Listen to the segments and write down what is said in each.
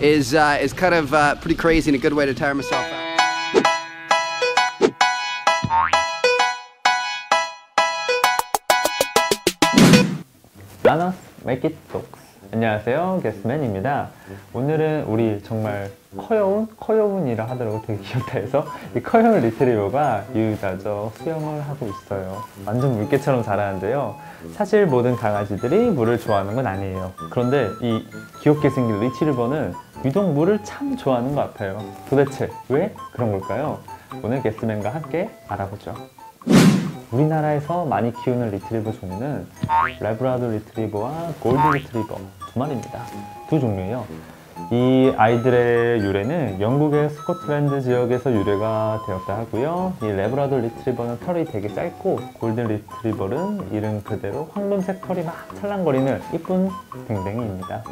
is, uh, is kind of uh, pretty crazy and a good way to tire myself out. Let us make it talk. 안녕하세요. 게스맨입니다. 오늘은 우리 정말 커여운 커여운이라 하더라고 되게 귀엽다 해서 이 커여운 리트리버가 유유자적 수영을 하고 있어요. 완전 물개처럼 자라는데요. 사실 모든 강아지들이 물을 좋아하는 건 아니에요. 그런데 이 귀엽게 생긴 리트리버는 유독 물을 참 좋아하는 것 같아요. 도대체 왜 그런 걸까요? 오늘 개스맨과 함께 알아보죠. 우리나라에서 많이 키우는 리트리버 종류는 라브라도 리트리버와 골드 리트리버 두 마리입니다. 두 종류예요. 이 아이들의 유래는 영국의 스코틀랜드 지역에서 유래가 되었다 하고요. 이 레브라도 리트리버는 털이 되게 짧고 골든 리트리버는 이름 그대로 황금색 털이 막 찰랑거리는 이쁜 댕댕이입니다.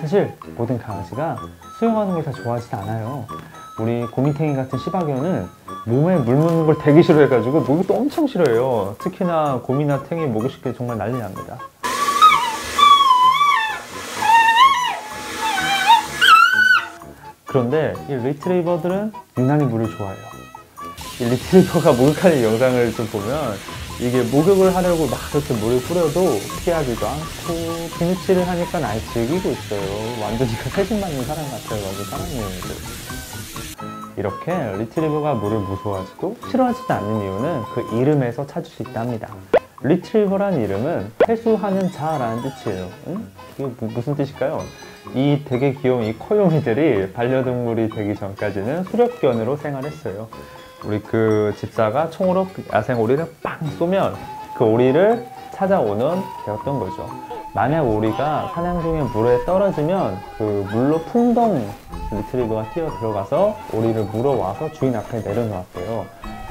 사실 모든 강아지가 수영하는 걸 다 좋아하지 않아요. 우리 고민탱이 같은 시바견은 몸에 물 묻는 걸 되게 싫어해가지고 목욕도 엄청 싫어해요. 특히나 곰이나 탱이 목욕 시킬 때 정말 난리 납니다. 그런데 이 리트리버들은 유난히 물을 좋아해요. 이 리트리버가 목욕하는 영상을 좀 보면 이게 목욕을 하려고 막 이렇게 물을 뿌려도 피하지도 않고 비누칠을 하니까 아예 즐기고 있어요. 완전 이거 세신 맞는 사람 같아요. 완전 사랑해요. 이렇게 리트리버가 물을 무서워하지도 싫어하지도 않는 이유는 그 이름에서 찾을 수 있다 합니다. 리트리버란 이름은 회수하는 자라는 뜻이에요. 응? 이게 무- 무슨 뜻일까요? 이 되게 귀여운 이 코요미들이 반려동물이 되기 전까지는 수렵견으로 생활했어요. 우리 그 집사가 총으로 그 야생 오리를 빵 쏘면 그 오리를 찾아오는 개였던 거죠. 만약 오리가 사냥 중에 물에 떨어지면 그 물로 풍덩 리트리버가 뛰어 들어가서 오리를 물어와서 주인 앞에 내려놓았대요.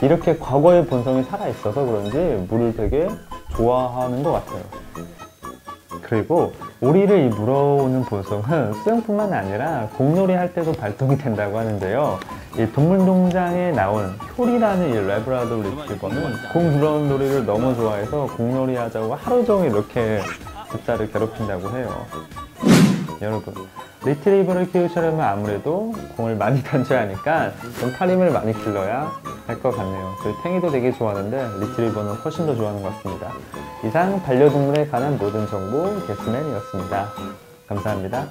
이렇게 과거의 본성이 살아 있어서 그런지 물을 되게 좋아하는 것 같아요. 그리고 오리를 이 물어오는 본성은 수영뿐만 아니라 공놀이 할 때도 발동이 된다고 하는데요. 이 동물농장에 나온 효리라는 이 레브라도 리트리버는 공 물어오는 놀이를 너무 좋아해서 공놀이 하자고 하루 종일 이렇게 집사를 괴롭힌다고 해요. 여러분, 리트리버를 키우시려면 아무래도 공을 많이 던져야 하니까 좀 팔힘을 많이 길러야 할 것 같네요. 저희 탱이도 되게 좋아하는데 리트리버는 훨씬 더 좋아하는 것 같습니다. 이상 반려동물에 관한 모든 정보 게스맨이었습니다. 감사합니다.